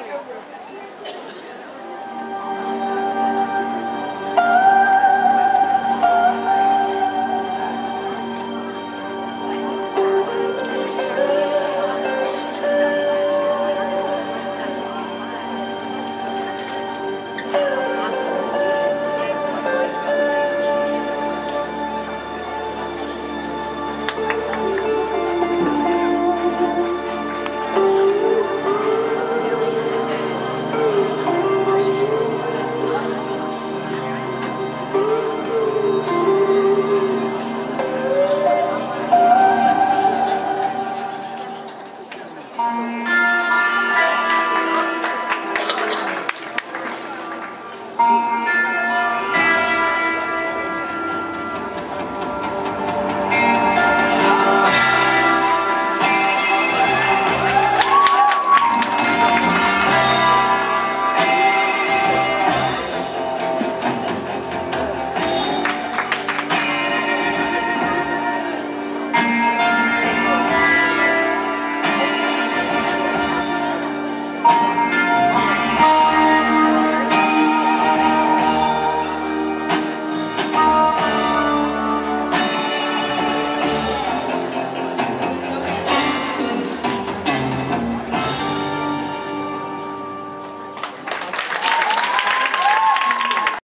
Vai, meu